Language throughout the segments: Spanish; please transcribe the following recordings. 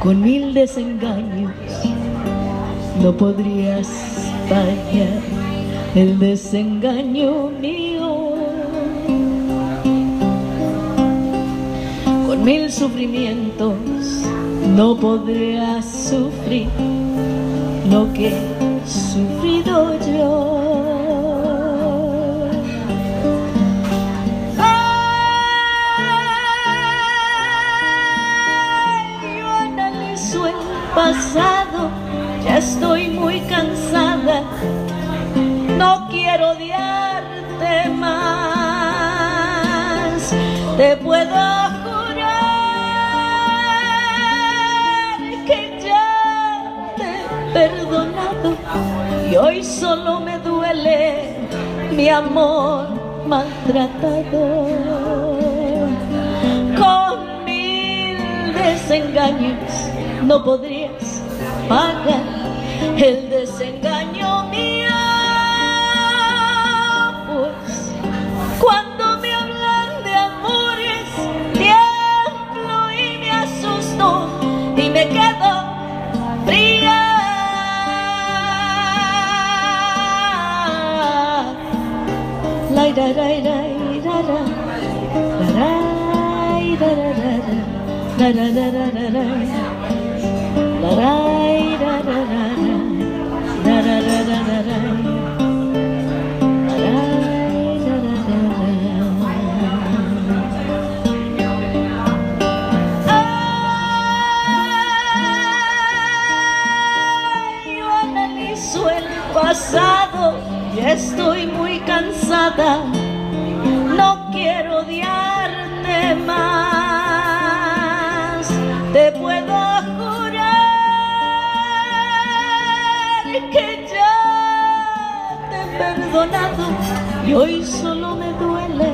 con mil desengaños no podrías pagar el desengaño mío. Con mil sufrimientos no podrías sufrir lo que he sufrido yo. Pasado, ya estoy muy cansada, no quiero odiarte más, te puedo jurar que ya te he perdonado y hoy solo me duele mi amor maltratado. Con mil desengaños no podrías el desengaño mío. Pues cuando me hablan de amores, tiemblo y me asusto y me quedo fría. Pasado ya estoy muy cansada no quiero odiarte más. Te puedo que ya te he perdonado y hoy solo me duele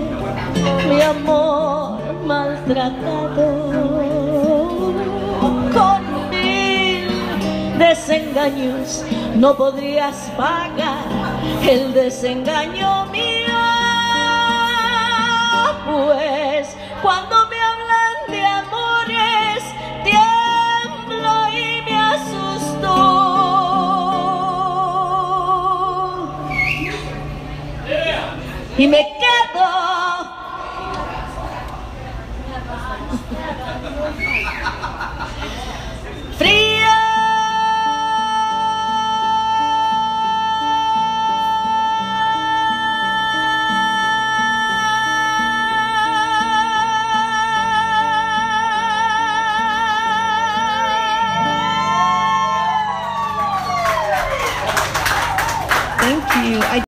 mi amor maltratado. Con mil desengaños no podrías pagar el desengaño mío, pues cuando me hablan de amores, tiemblo y me asusto. Y me quedo. You. I